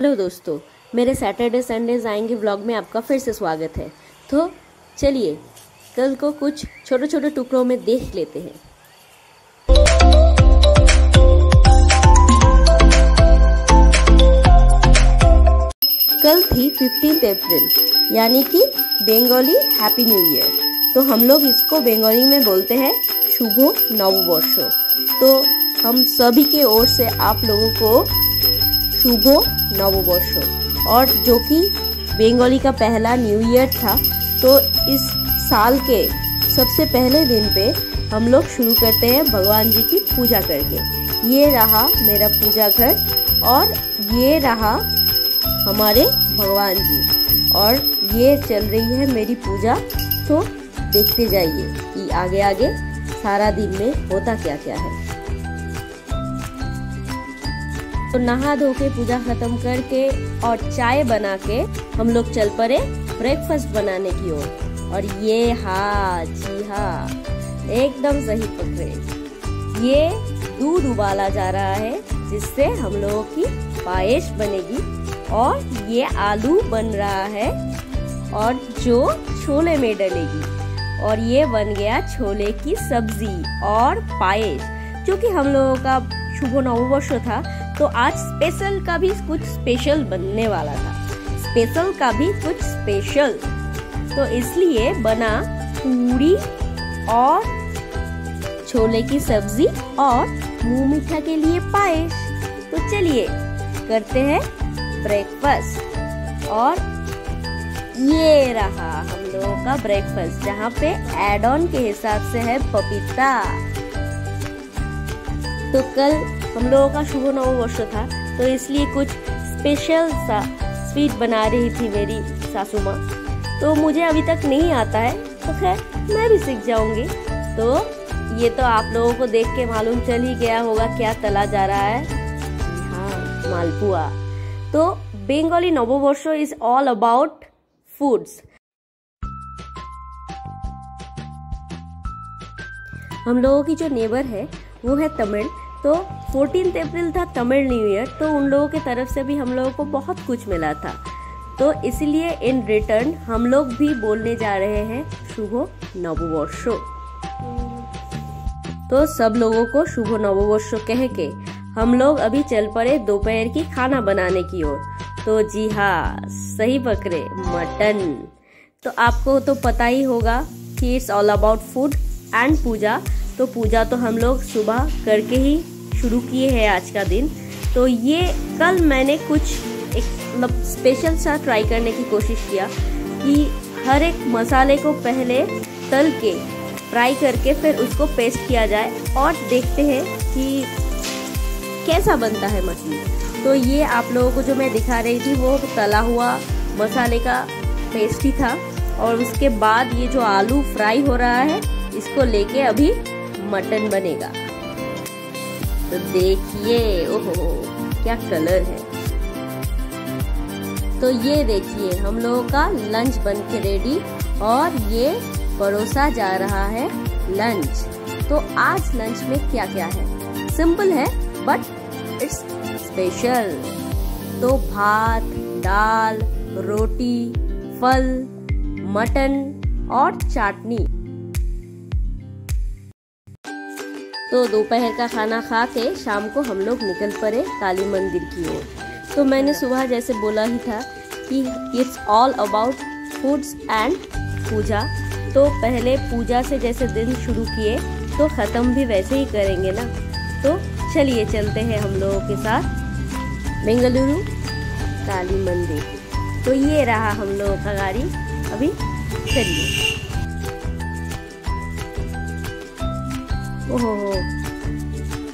Hello दोस्तों, मेरे Saturday Sundays आएँगे व्लॉग में आपका फिर से स्वागत है। तो चलिए, कल को कुछ छोटे छोटे टुकड़ों में देख लेते हैं। कल थी फिफ्टींथ अप्रैल यानी कि बंगाली हैप्पी न्यू ईयर तो हम लोग इसको बंगाली में बोलते हैं शुभ नववर्ष। तो हम सभी के ओर से आप लोगों को शुभ नववर्ष। और जो कि बंगाली का पहला न्यू ईयर था तो इस साल के सबसे पहले दिन पे हम लोग शुरू करते हैं भगवान जी की पूजा करके। ये रहा मेरा पूजा घर और ये रहा हमारे भगवान जी। और ये चल रही है मेरी पूजा तो देखते जाइए कि आगे आगे सारा दिन में होता क्या क्या है। तो नहा धो के पूजा खत्म करके और चाय बना के हम लोग चल पड़े ब्रेकफास्ट बनाने की ओर। और ये हाँ जी हाँ एकदम सही पकड़े। ये दूध उबाला जा रहा है, जिससे हम लोगों की पायस बनेगी। और ये आलू बन रहा है, और जो छोले में डलेगी। और ये बन गया छोले की सब्ज़ी और पायस जो कि हम लोगों का शुभ नववर्ष था। तो आज स्पेशल का भी कुछ स्पेशल बनने वाला था। स्पेशल का भी कुछ स्पेशल तो इसलिए बना पूरी और छोले की सब्ज़ी और मुँह मीठा के लिए पायस तो चलिए करते हैं ब्रेकफास्ट और ये रहा हम लोगों का ब्रेकफास्ट जहाँ पे एड ऑन के हिसाब से है पपीता। तो कल हम लोगों का शुभ नव वर्ष था तो इसलिए कुछ स्पेशल सा स्वीट बना रही थी मेरी सासू माँ। तो मुझे अभी तक नहीं आता है तो खैर, मैं भी सीख जाऊँगी। तो ये तो आप लोगों को देख के मालूम चल ही गया होगा क्या तला जा रहा है। हाँ मालपुआ। तो बेंगली नववर्ष इज़ ऑल अबाउट फूड्स हम लोगों की जो नेबर है वो है तमिल। तो फोर्टीन अप्रैल था तमिल न्यू ईयर तो उन लोगों की तरफ़ से भी हम लोगों को बहुत कुछ मिला था। तो इसलिए इन रिटर्न हम लोग भी बोलने जा रहे हैं, शुभ नववर्ष। तो सब लोगों को शुभ नववर्ष कह के हम लोग अभी चल पड़े दोपहर की खाना बनाने की ओर। तो जी हाँ सही पकड़े मटन। तो आपको तो पता ही होगा कि it's all about food and puja. तो पूजा तो हम लोग सुबह करके ही शुरू किए हैं आज का दिन। तो ये कल मैंने कुछ एक मतलब स्पेशल सा ट्राई करने की कोशिश किया कि हर एक मसाले को पहले तल के फ्राई करके फिर उसको पेस्ट किया जाए और देखते हैं कि कैसा बनता है मछली। तो ये आप लोगों को जो मैं दिखा रही थी वो तला हुआ मसाले का पेस्ट ही था और उसके बाद ये जो आलू फ्राई हो रहा है, इसको लेके अभी मटन बनेगा। तो देखिए, ओहो, क्या कलर है। तो ये देखिए, हम लोगों का लंच बन के रेडी, और ये परोसा जा रहा है लंच। तो आज लंच में क्या क्या है? सिंपल है, बट इट्स स्पेशल। तो भात, दाल, रोटी, फल, मटन और चाटनी। तो दोपहर का खाना खा के शाम को हम लोग निकल पड़े काली मंदिर की ओर। तो मैंने सुबह जैसे बोला ही था कि it's all about foods and puja. तो पहले पूजा से जैसे दिन शुरू किए तो ख़त्म भी वैसे ही करेंगे ना। तो चलिए चलते हैं हम लोगों के साथ बेंगलुरु काली मंदिर। तो ये रहा हम लोगों का गाड़ी। अभी चलिए। ओहो।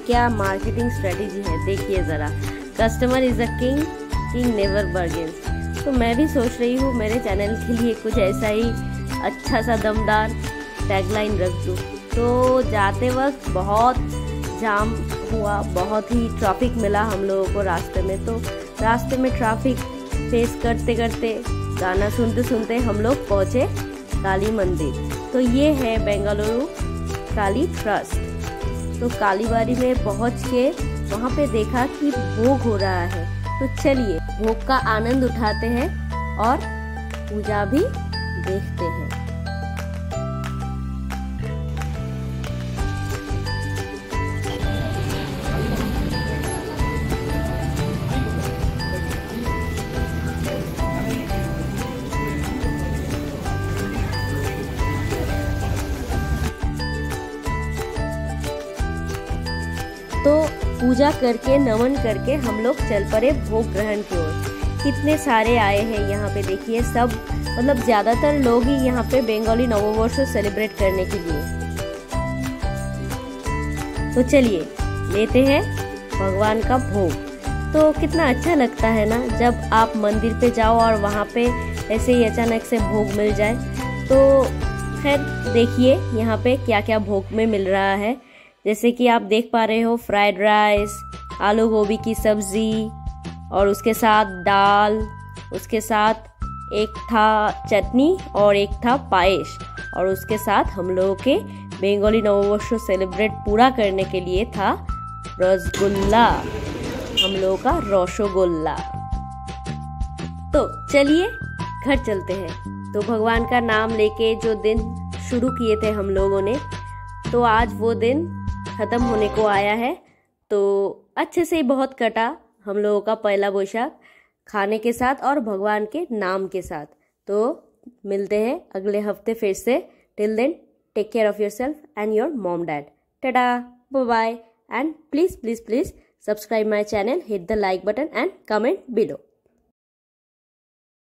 क्या मार्केटिंग स्ट्रेटेजी है? देखिए ज़रा। Customer is a king king never bargains तो मैं भी सोच रही हूँ, मेरे चैनल के लिए कुछ ऐसा ही अच्छा सा दमदार टैगलाइन रख दूँ। तो जाते वक्त बहुत जाम हुआ, बहुत ही ट्रैफ़िक मिला हम लोगों को रास्ते में। तो रास्ते में ट्रैफ़िक फेस करते करते, गाना सुनते सुनते हम लोग पहुँचे काली मंदिर तो ये है बेंगलुरु काली ट्रस्ट तो कालीबाड़ी में पहुँच के वहाँ पे देखा कि भोग हो रहा है। तो चलिए, भोग का आनंद उठाते हैं और पूजा भी देखते हैं। पूजा करके, नमन करके हम लोग चल पड़े भोग ग्रहण की ओर। कितने सारे आए हैं यहाँ पे देखिए, सब मतलब ज़्यादातर लोग ही यहाँ पे बंगाली नववर्ष सेलिब्रेट करने के लिए। तो चलिए, लेते हैं भगवान का भोग। तो कितना अच्छा लगता है ना, जब आप मंदिर पे जाओ और वहाँ पे ऐसे ही अचानक से भोग मिल जाए। तो खैर, देखिए यहाँ पे क्या क्या भोग में मिल रहा है। जैसे कि आप देख पा रहे हो फ्राइड राइस आलू गोभी की सब्ज़ी, और उसके साथ दाल, उसके साथ एक था चटनी और एक था पायस, और उसके साथ हम लोगों के बंगाली नववर्ष सेलिब्रेट पूरा करने के लिए था रसगुल्ला, हम लोगों का रसगुल्ला। तो चलिए, घर चलते हैं। तो भगवान का नाम लेके जो दिन शुरू किए थे हम लोगों ने तो आज वो दिन ख़त्म होने को आया है। तो अच्छे से ही बहुत कटा हम लोगों का पहला बोशाक खाने के साथ और भगवान के नाम के साथ। तो मिलते हैं अगले हफ़्ते फिर से। Till then take care of yourself and your mom dad tada bye and please please please subscribe my channel, hit the like button and comment below.